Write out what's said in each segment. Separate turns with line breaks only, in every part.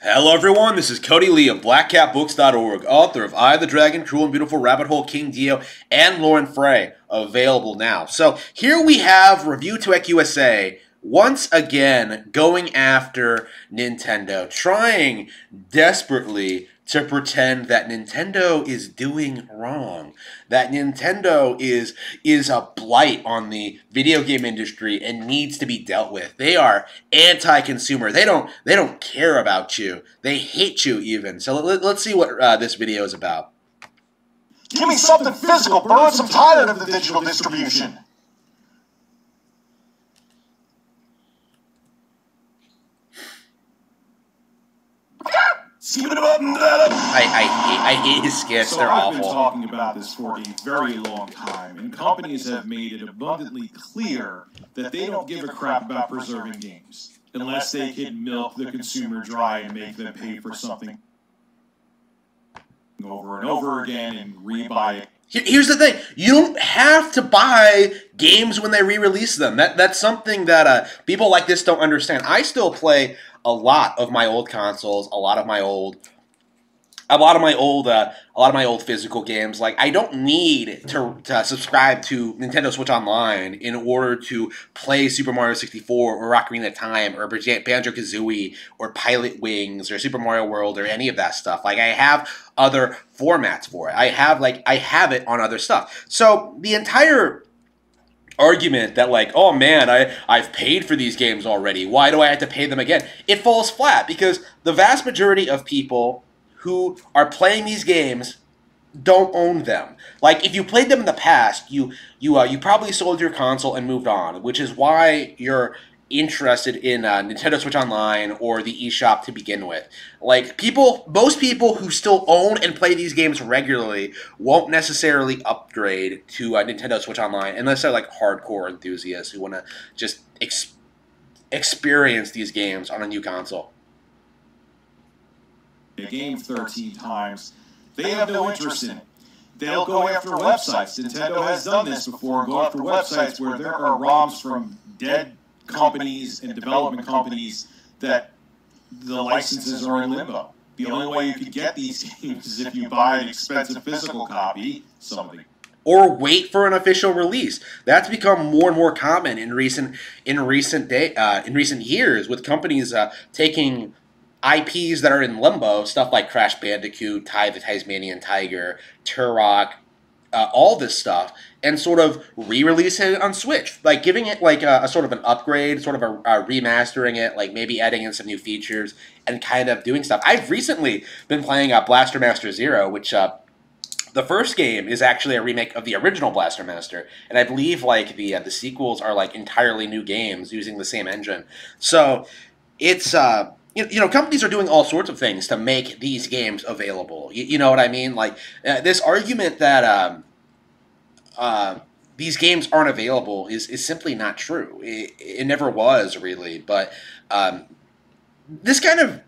Hello, everyone. This is Cody Lee of BlackCatBooks.org, author of I, the Dragon, Cruel and Beautiful, Rabbit Hole, King Dio, and Lauren Frey, available now. So here we have Review Tech USA once again going after Nintendo, trying desperately to pretend that Nintendo is doing wrong, that Nintendo is is a blight on the video game industry and needs to be dealt with. They are anti-consumer. They don't they don't care about you. They hate you even. So let, us see what uh, this video is about.
Give me something physical, Burns. I'm tired of the digital distribution.
I, I, hate, I hate his skits.
So
They're awful.
I've
awful.
been talking about this for a very long time, and companies have made it abundantly clear that they don't give a crap about preserving games unless they can milk the consumer dry and make them pay for something over and over again and rebuy it
Here's the thing: you don't have to buy games when they re-release them. That that's something that uh, people like this don't understand. I still play a lot of my old consoles, a lot of my old a lot of my old uh, a lot of my old physical games. Like i don't need to, to subscribe to nintendo switch online in order to play super mario 64 or ocarina of time or banjo kazooie or pilot wings or super mario world or any of that stuff. Like i have other formats for it. I have like i have it on other stuff. So the entire argument that like oh man i i've paid for these games already why do i have to pay them again it falls flat because the vast majority of people who are playing these games don't own them. Like if you played them in the past, you you uh, you probably sold your console and moved on, which is why you're interested in uh, Nintendo Switch Online or the eShop to begin with. Like people, most people who still own and play these games regularly won't necessarily upgrade to uh, Nintendo Switch Online unless they're like hardcore enthusiasts who want to just ex- experience these games on a new console
a game 13 times, they have no interest in it. They'll go after websites. Nintendo has done this before, go after websites where there are ROMs from dead companies and development companies that the licenses are in limbo. The only way you can get these games is if you buy an expensive physical copy, somebody
or wait for an official release. That's become more and more common in recent in recent day uh, in recent years with companies uh, taking IPs that are in limbo, stuff like Crash Bandicoot, Ty the Tasmanian Tiger, Turok, uh, all this stuff, and sort of re-release it on Switch, like giving it like a, a sort of an upgrade, sort of a, a, remastering it, like maybe adding in some new features and kind of doing stuff. I've recently been playing uh, Blaster Master Zero, which uh, the first game is actually a remake of the original Blaster Master, and I believe like the uh, the sequels are like entirely new games using the same engine. So it's uh you, know, companies are doing all sorts of things to make these games available. You, you know what I mean? Like uh, this argument that um, uh, these games aren't available is, is simply not true. It, it never was really, but um, this kind of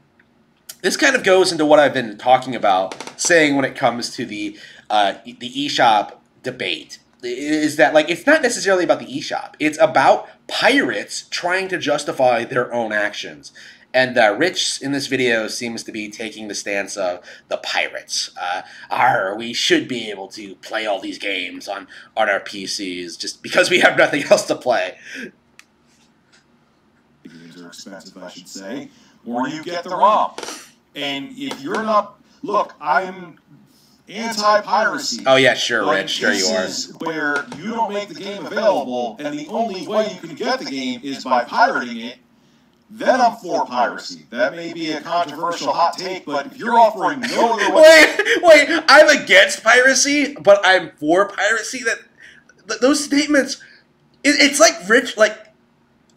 this kind of goes into what I've been talking about, saying when it comes to the uh, the eShop debate is that like it's not necessarily about the eShop. It's about pirates trying to justify their own actions. And uh, Rich in this video seems to be taking the stance of the pirates. Uh, Arr, we should be able to play all these games on, on our PCs just because we have nothing else to play.
Games are expensive, I should say. Or you get the ROM. And if you're not, look, I'm anti-piracy.
Oh yeah, sure, Rich, sure you are.
Is where you don't make the game available, and the only way you can get the game is by pirating it then I'm for piracy. That may be a controversial hot take, but if you're offering no other
way. Wait, wait, I'm against piracy, but I'm for piracy. That th- those statements, it, it's like Rich, like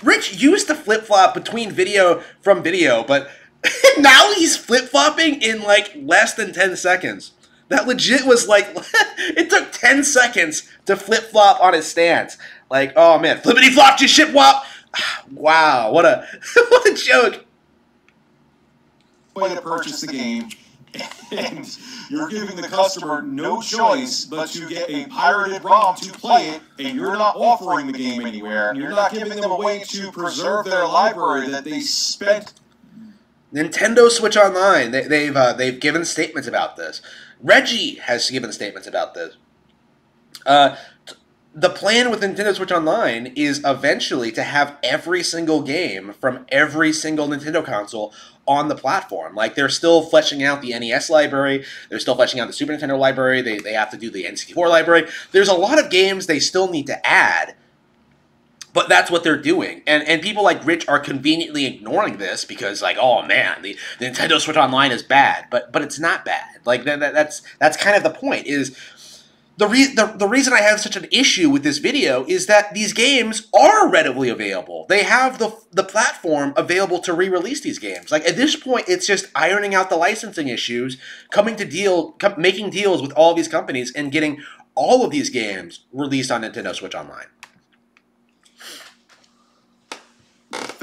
Rich used to flip flop between video from video, but now he's flip flopping in like less than ten seconds. That legit was like it took ten seconds to flip flop on his stance. Like, oh man, flippity flop, just ship wop wow, what a what a joke!
Way to purchase the game, and you're giving the customer no choice but to get a pirated ROM to play it, and you're not offering the game anywhere. You're not giving them a way to preserve their library that they spent
Nintendo Switch Online. They, they've uh, they've given statements about this. Reggie has given statements about this. Uh, the plan with Nintendo Switch Online is eventually to have every single game from every single Nintendo console on the platform. Like they're still fleshing out the NES library, they're still fleshing out the Super Nintendo library, they, they have to do the N64 library. There's a lot of games they still need to add. But that's what they're doing. And and people like Rich are conveniently ignoring this because like, oh man, the, the Nintendo Switch Online is bad. But but it's not bad. Like that, that, that's that's kind of the point is the, re- the, the reason I have such an issue with this video is that these games are readily available. They have the the platform available to re-release these games. Like at this point, it's just ironing out the licensing issues, coming to deal, making deals with all these companies, and getting all of these games released on Nintendo Switch Online.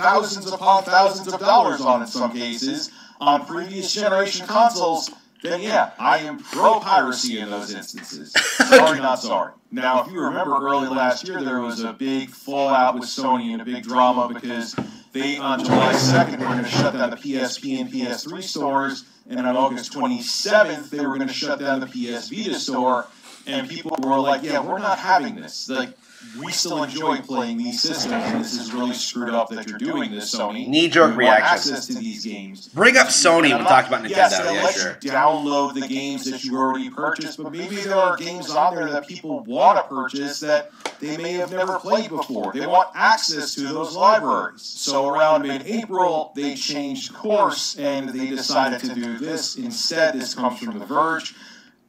thousands upon thousands of dollars on in some cases on previous generation consoles, then yeah, I am pro piracy in those instances. Sorry, not sorry. Now, if you remember early last year, there was a big fallout with Sony and a big drama because they, on July 2nd, were going to shut down the PSP and PS3 stores, and on August 27th, they were going to shut down the PS Vita store, and people were like, yeah, we're not having this. Like, we still enjoy playing these systems, and this is really screwed up that you're doing this, Sony.
Knee-jerk
We want
reaction.
access to these games.
Bring up Sony when
And
we
I'm
talk about Nintendo.
Yes, they'll
yeah,
let
sure.
you download the games that you already purchased, but maybe there are games on there that people want to purchase that they may have never played before. They want access to those libraries. So around mid-April, they changed course and they decided to do this. Instead, this comes from The Verge.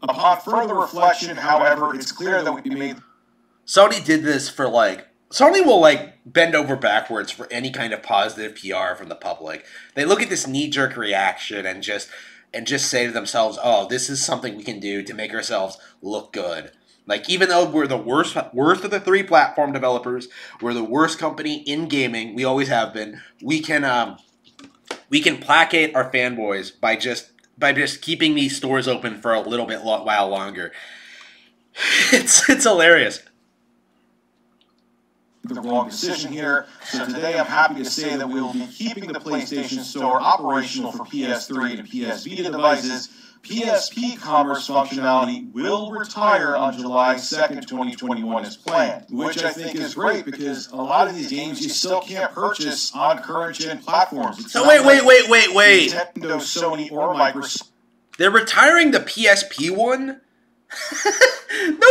Upon further reflection, however, it's clear that we made
Sony did this for like Sony will like bend over backwards for any kind of positive PR from the public. They look at this knee jerk reaction and just and just say to themselves, "Oh, this is something we can do to make ourselves look good." Like even though we're the worst worst of the three platform developers, we're the worst company in gaming. We always have been. We can um we can placate our fanboys by just by just keeping these stores open for a little bit while longer. It's it's hilarious.
The wrong decision here. So today I'm happy to say that we will be keeping the PlayStation Store operational for PS3 and PS Vita devices. PSP commerce functionality will retire on July 2nd, 2021 as planned, which I think is great because a lot of these games you still can't purchase on current gen platforms. It's
So wait, wait, wait, wait, wait.
Nintendo, Sony, or Microsoft.
They're retiring the PSP one. Nobody brings that up.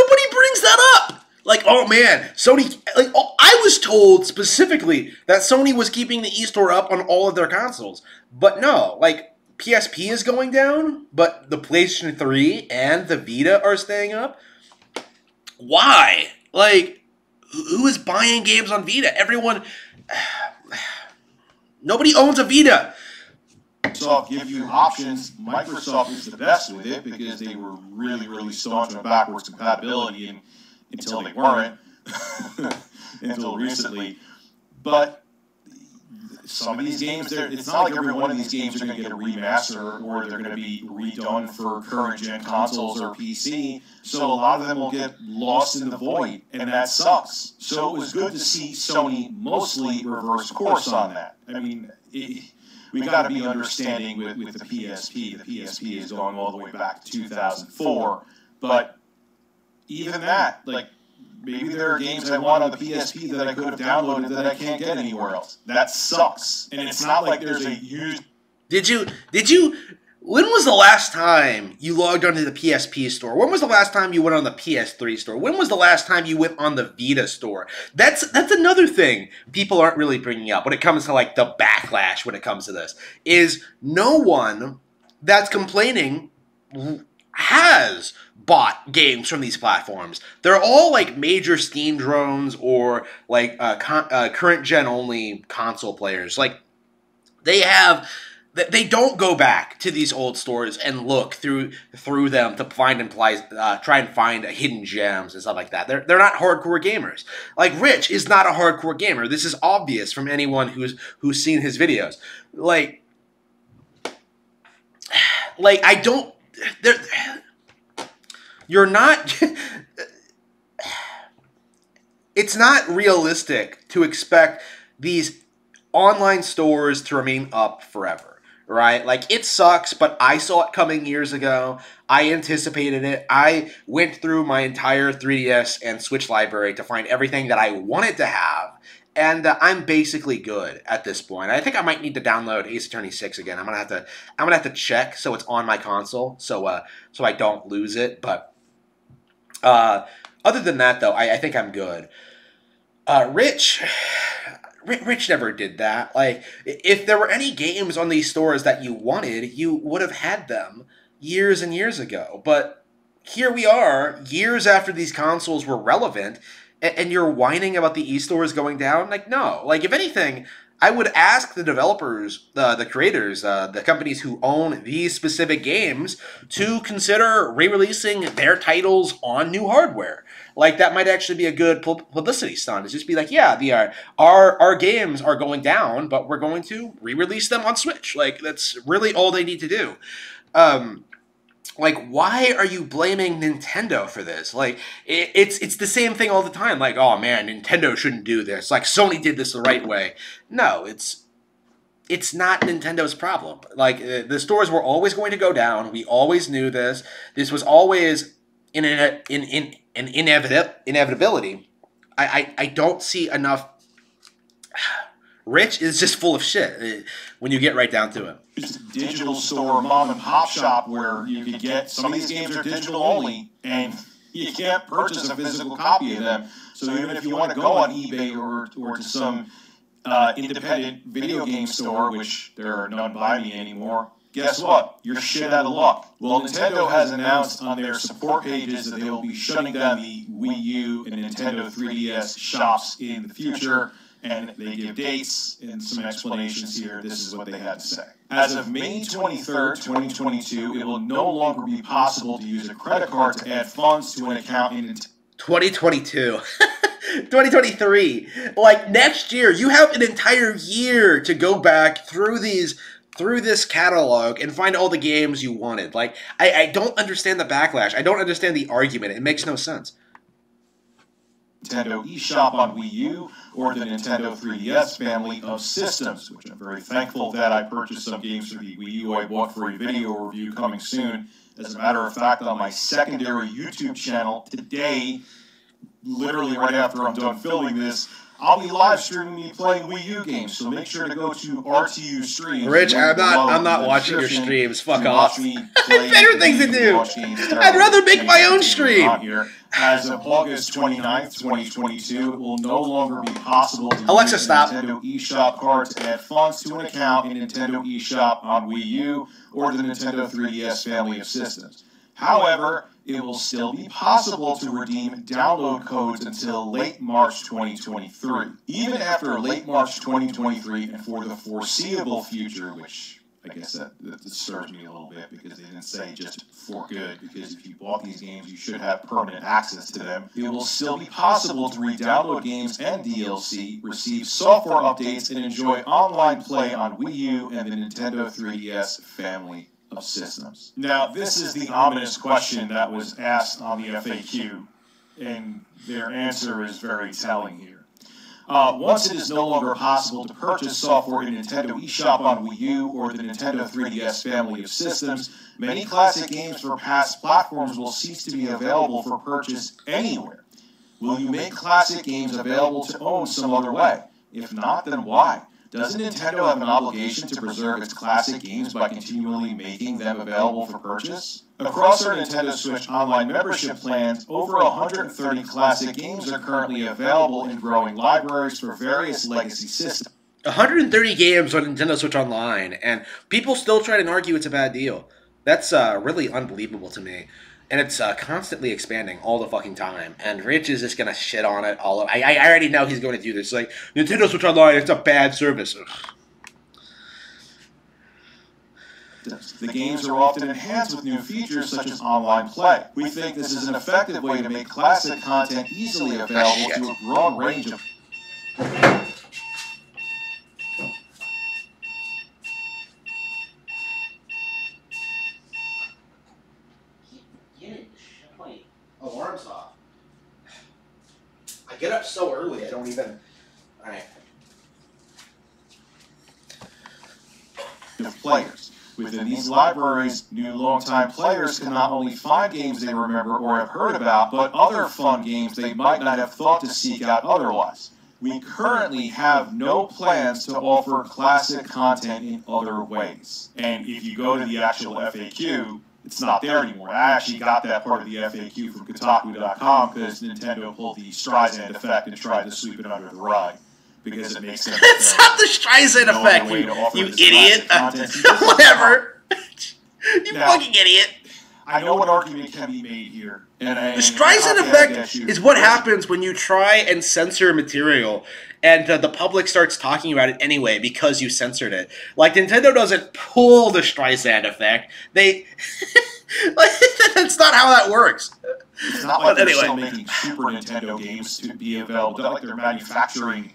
Like, oh man, Sony. Like, oh, I was told specifically that Sony was keeping the eStore up on all of their consoles, but no. Like, PSP is going down, but the PlayStation 3 and the Vita are staying up. Why? Like, who is buying games on Vita? Everyone. Nobody owns a Vita.
Microsoft give you options. Microsoft is the best with it because they were really, really staunch on backwards compatibility and, until they weren't, until recently. But some of these games, it's not like every one of these games are going to get a remaster or they're going to be redone for current gen consoles or PC. So a lot of them will get lost in the void, and that sucks. So it was good to see Sony mostly reverse course on that. I mean, it, we got to be understanding with, with the PSP. The PSP is going all the way back to 2004, but even that, like maybe there are games I want on the PSP that I could have downloaded that I can't get anywhere else. That sucks, and it's not like there's a huge
Did you? Did you? When was the last time you logged onto the PSP store? When was the last time you went on the PS3 store? When was the last time you went on the Vita store? That's that's another thing people aren't really bringing up when it comes to like the backlash when it comes to this. Is no one that's complaining has bought games from these platforms. They're all like major Steam drones or like uh, con- uh, current gen only console players. Like they have th- they don't go back to these old stores and look through through them to find and uh, try and find hidden gems and stuff like that. They're they're not hardcore gamers. Like Rich is not a hardcore gamer. This is obvious from anyone who's who's seen his videos. Like like I don't there you're not it's not realistic to expect these online stores to remain up forever right? Like it sucks, but I saw it coming years ago. I anticipated it. I went through my entire 3DS and Switch library to find everything that I wanted to have. And uh, I'm basically good at this point. I think I might need to download Ace Attorney Six again. I'm gonna have to. I'm gonna have to check so it's on my console, so uh, so I don't lose it. But uh, other than that, though, I, I think I'm good. Uh, Rich, Rich never did that. Like, if there were any games on these stores that you wanted, you would have had them years and years ago. But here we are, years after these consoles were relevant, and you're whining about the e-stores going down. Like, no. Like, if anything, I would ask the developers, uh, the creators, uh, the companies who own these specific games to consider re-releasing their titles on new hardware. Like that might actually be a good publicity stunt. Is just be like, yeah, the uh, our our games are going down, but we're going to re-release them on Switch. Like that's really all they need to do. Um, like why are you blaming nintendo for this? Like it, it's it's the same thing all the time. Like oh man nintendo shouldn't do this. Like sony did this the right way. No it's it's not nintendo's problem. Like uh, the stores were always going to go down. We always knew this. This was always in an in, in an inevit- inevitability. I, I i don't see enough Rich is just full of shit uh, when you get right down to it.
It's a digital store, mom and pop shop where you can get some of these games are digital only, and you can't purchase a physical copy of them. So even if you want to go on eBay or or to some uh, independent video game store, which there are none by me anymore, guess what? You're shit out of luck. Well, Nintendo has announced on their support pages that they will be shutting down the Wii U and Nintendo 3DS shops in the future and they give dates and some explanations here. This is what they had to say. As of May 23rd, 2022, it will no longer be possible to use a credit card to add funds to an account in
2022. 2023. Like next year, you have an entire year to go back through these through this catalog and find all the games you wanted. Like I, I don't understand the backlash. I don't understand the argument. It makes no sense.
Nintendo eShop on Wii U or the Nintendo 3DS family of systems, which I'm very thankful that I purchased some games for the Wii U I bought for a video review coming soon. As a matter of fact, on my secondary YouTube channel today, literally right after I'm done filming this, I'll be live streaming me playing Wii U games, so make sure to go to RTU Streams.
Rich, I'm not. I'm not watching your streams. Fuck off. Better things to do. I'd rather make my own stream.
As of August 29th, 2022, it will no longer be possible to
Alexa,
use
stop.
Nintendo eShop card to add funds to an account in Nintendo eShop on Wii U or the Nintendo 3DS family of systems. However, it will still be possible to redeem download codes until late March 2023. Even after late March 2023 and for the foreseeable future, which I guess that, that disturbs me a little bit because they didn't say just for good. Because if you bought these games, you should have permanent access to them. It will still be possible to re-download games and DLC, receive software updates, and enjoy online play on Wii U and the Nintendo 3DS family of systems. Now, this is the ominous question that was asked on the FAQ, and their answer is very telling here. Uh, once it is no longer possible to purchase software in Nintendo eShop on Wii U or the Nintendo 3DS family of systems, many classic games for past platforms will cease to be available for purchase anywhere. Will you make classic games available to own some other way? If not, then why? Doesn't Nintendo have an obligation to preserve its classic games by continually making them available for purchase? Across our Nintendo Switch online membership plans, over 130 classic games are currently available in growing libraries for various legacy systems.
130 games on Nintendo Switch Online, and people still try to argue it's a bad deal. That's uh, really unbelievable to me and it's uh, constantly expanding all the fucking time. And Rich is just gonna shit on it all. Of, I I already know he's going to do this. Like Nintendo Switch Online, it's a bad service.
The games are often enhanced with new features such as online play. We think this is an effective way to make classic content easily available to a broad range of.
get up so early, I don't even. Alright.
active players. Within these libraries, new longtime players can not only find games they remember or have heard about, but other fun games they might not have thought to seek out otherwise. We currently have no plans to offer classic content in other ways. And if you go to the actual FAQ, it's not there anymore. I actually got that part of the FAQ from Kotaku.com because Nintendo pulled the Streisand effect and tried to sweep it under the rug because it makes sense.
It's not the Streisand
No
effect, you, you idiot. Whatever. you
Now-
fucking idiot.
I know what argument can be made here. And, and
The Streisand effect is what happens when you try and censor material and uh, the public starts talking about it anyway because you censored it. Like Nintendo doesn't pull the Streisand effect. They like that's not how that works.
It's not
But
like they're
anyway.
still making Super Nintendo games to be available. It's not like they're manufacturing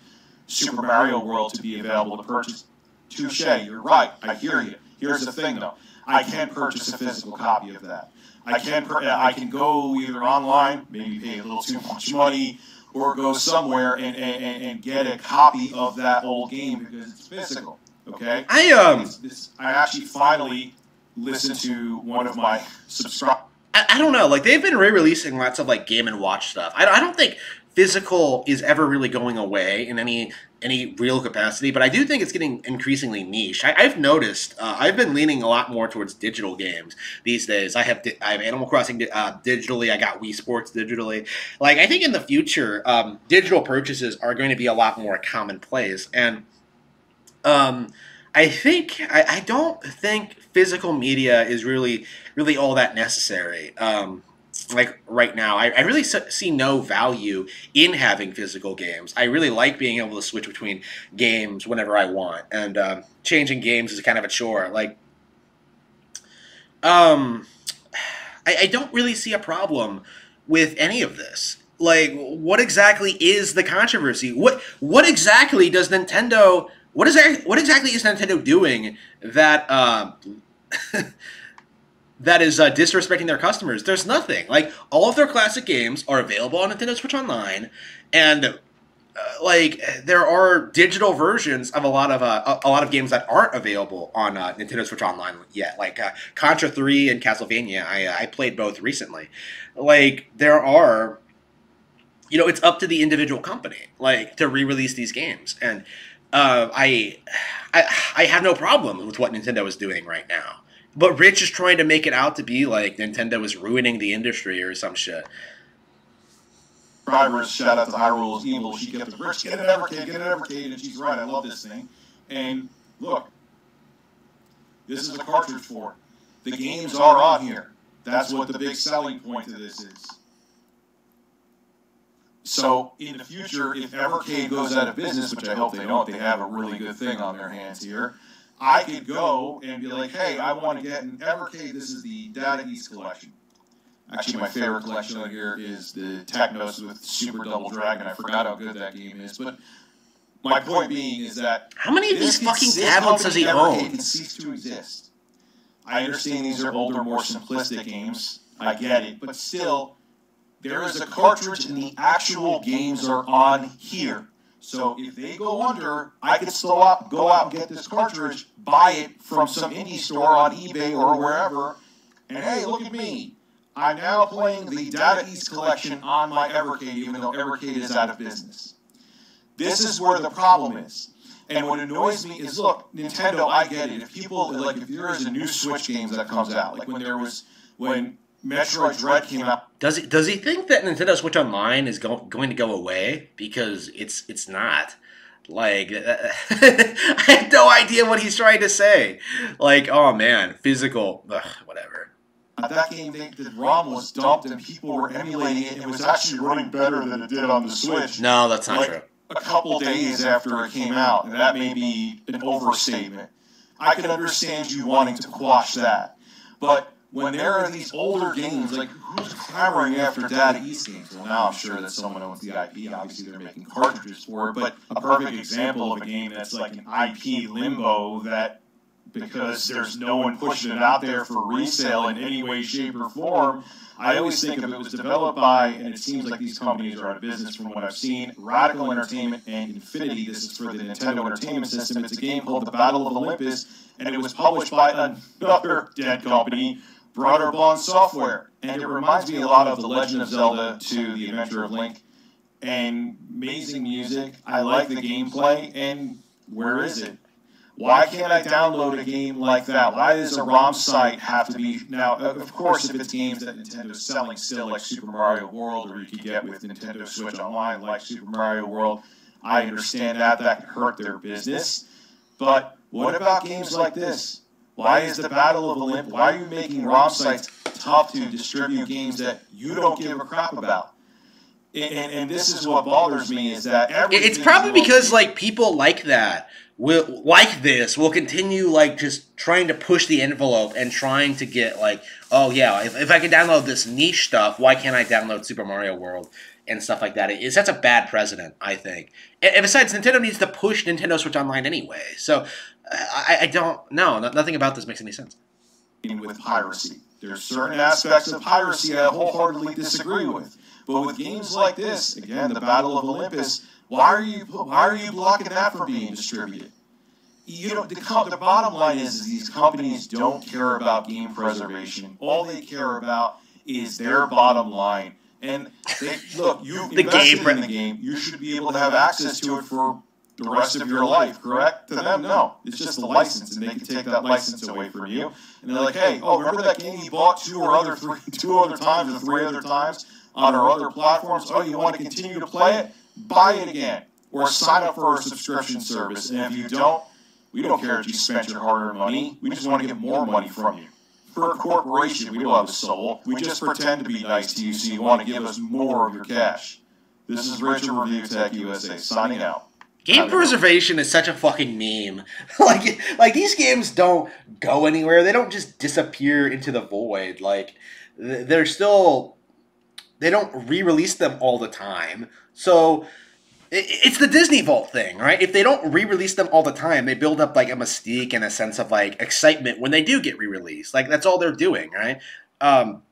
Super Mario World to be available to purchase. Touche, you're right. I hear you. Here's the thing, though. I can purchase a physical copy of that. I can per- I can go either online, maybe pay a little too much money, or go somewhere and, and, and- and get a copy of that old game because it's physical. Okay.
I um
This- this- I actually finally listened to one of my subscribers.
I, I don't know. Like they've been re-releasing lots of like Game and Watch stuff. I, I don't think physical is ever really going away in any any real capacity, but I do think it's getting increasingly niche. I, I've noticed. Uh, I've been leaning a lot more towards digital games these days. I have di- I have Animal Crossing uh, digitally. I got Wii Sports digitally. Like I think in the future, um, digital purchases are going to be a lot more commonplace, and um, I think I, I don't think physical media is really really all that necessary. Um, like right now, I, I really see no value in having physical games. I really like being able to switch between games whenever I want, and um, changing games is kind of a chore. Like, um, I, I don't really see a problem with any of this. Like, what exactly is the controversy? What what exactly does Nintendo? What is what exactly is Nintendo doing that uh, that is uh, disrespecting their customers? There's nothing. Like all of their classic games are available on Nintendo Switch Online, and uh, like there are digital versions of a lot of uh, a, a lot of games that aren't available on uh, Nintendo Switch Online yet. Like uh, Contra Three and Castlevania, I uh, I played both recently. Like there are. You know, it's up to the individual company, like to re-release these games, and I, I, I have no problem with what Nintendo is doing right now. But Rich is trying to make it out to be like Nintendo is ruining the industry or some shit.
subscribers. Shout out to Hyrule is Evil. She kept the Rich, get an Evercade, get an Evercade, and she's right. I love this thing. And look, this is a cartridge for. The games are on here. That's what the big selling point of this is. So in the future, if Evercade goes out of business, which I hope they don't, they have a really good thing on their hands here. I could go and be like, hey, I want to get an Evercade. This is the Data East collection. Actually, my favorite collection on here is the Technos with Super Double Dragon. I forgot how good that game is, but my point being is that
How many of these fucking
this
tablets does he
Evercade
own?
can cease to exist. I understand these are older, more simplistic games. I get it, but still, there is a cartridge, and the actual games are on here. So if they go under, I could still out, go out and get this cartridge, buy it from some indie store on eBay or wherever, and hey, look at me. I'm now playing the Data East collection on my Evercade, even though Evercade is out of business. This is where the problem is. And what annoys me is, look, Nintendo, I get it. If people like, if there is a new Switch game that comes out, like when there was when Metroid Dread came out,
Does he does he think that Nintendo Switch Online is go, going to go away? Because it's it's not. Like I have no idea what he's trying to say. Like, oh man, physical, ugh, whatever.
that game, they, the ROM was dumped and people were emulating it. It was actually running better than it did on the Switch.
No, that's not
Like,
true.
a couple days after it came out, and that may be an overstatement. I can understand you wanting to quash that, but when there are these older games, like who's clamoring after Data East games? Well, now I'm sure that someone owns the IP. Obviously, they're making cartridges for it, but a perfect example of a game that's like an IP limbo that because there's no one pushing it out there for resale in any way, shape, or form. I always think of it was developed by, and it seems like these companies are out of business from what I've seen, Radical Entertainment and Infinity. This is for the Nintendo Entertainment System. It's a game called The Battle of Olympus, and it was published by another dead company, Broderbund Software. And it reminds me a lot of The Legend of Zelda II The Adventure of Link. And amazing music. I like the gameplay. And where is it? Why can't I download a game like that? Why does a ROM site have to be now? Of course, if it's games that Nintendo is selling still, like Super Mario World, or you can get with Nintendo Switch Online, like Super Mario World, I understand that that can hurt their business. But what about games like this? Why is the Battle of Olymp? Why are you making ROM sites tough to distribute games that you don't give a crap about? And, and, and this is what bothers me is that
it's probably because like people like that will like this will continue like just trying to push the envelope and trying to get like oh yeah if, if i can download this niche stuff why can't i download super mario world and stuff like that it sets a bad precedent i think and, besides nintendo needs to push nintendo switch online anyway so uh, i, I don't know nothing about this makes any sense
with piracy there's certain aspects of piracy i wholeheartedly disagree with but with games like this again the battle of olympus why are you why are you blocking that from being distributed? You know, the, the bottom line is, is these companies don't care about game preservation. All they care about is their bottom line. And they, look, you the invested game, in the game. You should be able to have access to it for the rest of your life, correct? To them, no. It's just a license, and they can take that license away from you. And they're like, hey, oh, oh remember that game you bought two or other three, two other times or three other times on our other platforms? Oh, oh you want to continue to play it? buy it again or sign up for our subscription service. And if you don't, we don't care if you spent your hard earned money. We just want to get more money from you. For a corporation, we don't have a soul. We just pretend to be nice to you so you want to give us more of your cash. This is Richard Review Tech USA signing out.
Game preservation is such a fucking meme. like, like these games don't go anywhere. They don't just disappear into the void. Like, they're still. They don't re-release them all the time. So it's the Disney Vault thing, right? If they don't re-release them all the time, they build up like a mystique and a sense of like excitement when they do get re-released. Like that's all they're doing, right? Um,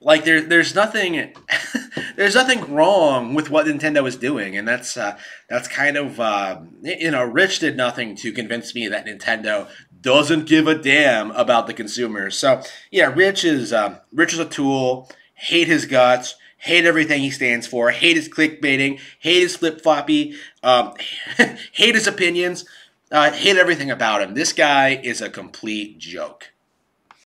like there, there's nothing, there's nothing wrong with what Nintendo is doing, and that's uh, that's kind of uh, you know, Rich did nothing to convince me that Nintendo doesn't give a damn about the consumers. So yeah, Rich is um, Rich is a tool. Hate his guts hate everything he stands for, hate his clickbaiting, hate his flip floppy, um, hate his opinions, uh, hate everything about him. This guy is a complete joke.